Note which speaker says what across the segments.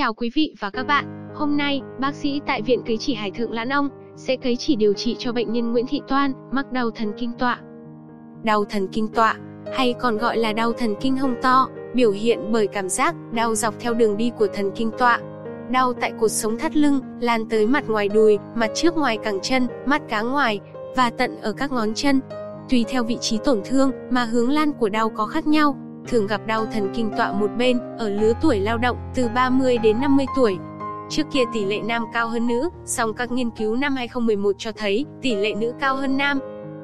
Speaker 1: chào quý vị và các bạn. Hôm nay, bác sĩ tại Viện Cấy chỉ Hải Thượng Lãn Ông sẽ cấy chỉ điều trị cho bệnh nhân Nguyễn Thị Toan mắc đau thần kinh tọa. Đau thần kinh tọa, hay còn gọi là đau thần kinh hông to, biểu hiện bởi cảm giác đau dọc theo đường đi của thần kinh tọa. Đau tại cột sống thắt lưng, lan tới mặt ngoài đùi, mặt trước ngoài cẳng chân, mắt cá ngoài và tận ở các ngón chân. Tùy theo vị trí tổn thương mà hướng lan của đau có khác nhau, thường gặp đau thần kinh tọa một bên ở lứa tuổi lao động từ 30 đến 50 tuổi. Trước kia tỷ lệ nam cao hơn nữ, song các nghiên cứu năm 2011 cho thấy tỷ lệ nữ cao hơn nam.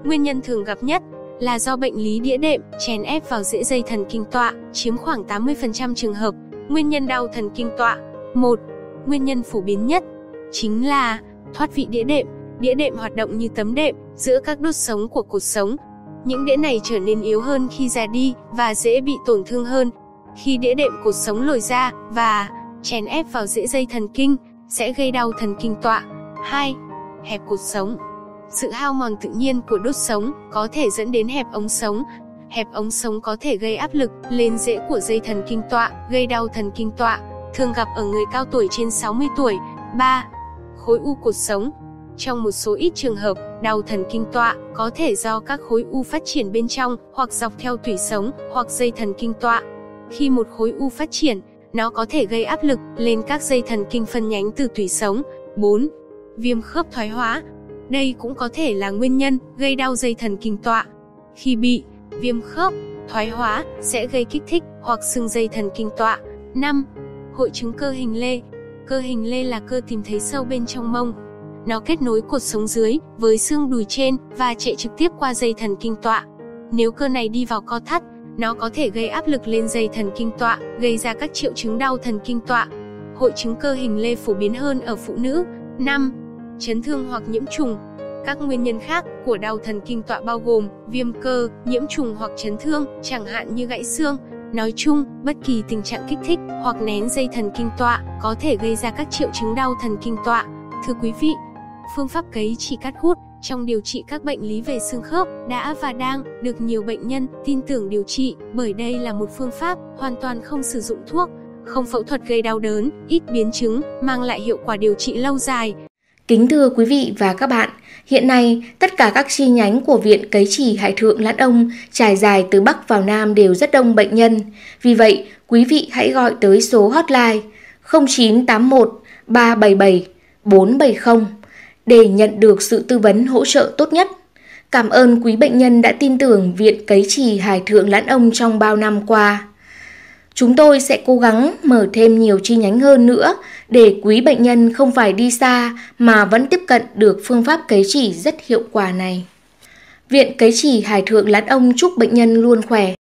Speaker 1: Nguyên nhân thường gặp nhất là do bệnh lý đĩa đệm, chèn ép vào dạ rễ dây thần kinh tọa, chiếm khoảng 80% trường hợp. Nguyên nhân đau thần kinh tọa. 1. Nguyên nhân phổ biến nhất chính là thoát vị đĩa đệm. Đĩa đệm hoạt động như tấm đệm giữa các đốt sống của cột sống, những đĩa này trở nên yếu hơn khi già đi và dễ bị tổn thương hơn. Khi đĩa đệm cột sống lồi ra và chèn ép vào rễ dây thần kinh sẽ gây đau thần kinh tọa. 2. Hẹp cột sống. Sự hao mòn tự nhiên của đốt sống có thể dẫn đến hẹp ống sống. Hẹp ống sống có thể gây áp lực lên rễ của dây thần kinh tọa, gây đau thần kinh tọa, thường gặp ở người cao tuổi trên 60 tuổi. 3. Khối u cột sống. Trong một số ít trường hợp, đau thần kinh tọa có thể do các khối u phát triển bên trong hoặc dọc theo tủy sống hoặc dây thần kinh tọa. Khi một khối u phát triển, nó có thể gây áp lực lên các dây thần kinh phân nhánh từ tủy sống. 4. Viêm khớp thoái hóa. Đây cũng có thể là nguyên nhân gây đau dây thần kinh tọa. Khi bị viêm khớp thoái hóa sẽ gây kích thích hoặc sưng dây thần kinh tọa. 5. Hội chứng cơ hình lê. Cơ hình lê là cơ tìm thấy sâu bên trong mông, nó kết nối cột sống dưới với xương đùi trên và chạy trực tiếp qua dây thần kinh tọa. Nếu cơ này đi vào co thắt, nó có thể gây áp lực lên dây thần kinh tọa, gây ra các triệu chứng đau thần kinh tọa. Hội chứng cơ hình lê phổ biến hơn ở phụ nữ. 5. Chấn thương hoặc nhiễm trùng. Các nguyên nhân khác của đau thần kinh tọa bao gồm viêm cơ, nhiễm trùng hoặc chấn thương, chẳng hạn như gãy xương. Nói chung, bất kỳ tình trạng kích thích hoặc nén dây thần kinh tọa có thể gây ra các triệu chứng đau thần kinh tọa. Thưa quý vị, Phương pháp cấy chỉ cắt hút trong điều trị các bệnh lý về xương khớp đã và đang được nhiều bệnh nhân tin tưởng điều trị bởi đây là một phương pháp hoàn toàn không sử dụng thuốc, không phẫu thuật gây đau đớn, ít biến chứng, mang lại hiệu quả điều trị lâu dài.
Speaker 2: Kính thưa quý vị và các bạn, hiện nay tất cả các chi nhánh của Viện Cấy Chỉ Hải Thượng Lãn Ông trải dài từ Bắc vào Nam đều rất đông bệnh nhân. Vì vậy, quý vị hãy gọi tới số hotline 0981 377 470 để nhận được sự tư vấn hỗ trợ tốt nhất. Cảm ơn quý bệnh nhân đã tin tưởng Viện Cấy Trì Hải Thượng Lãn Ông trong bao năm qua. Chúng tôi sẽ cố gắng mở thêm nhiều chi nhánh hơn nữa để quý bệnh nhân không phải đi xa mà vẫn tiếp cận được phương pháp cấy chỉ rất hiệu quả này. Viện Cấy Chỉ Hải Thượng Lãn Ông chúc bệnh nhân luôn khỏe,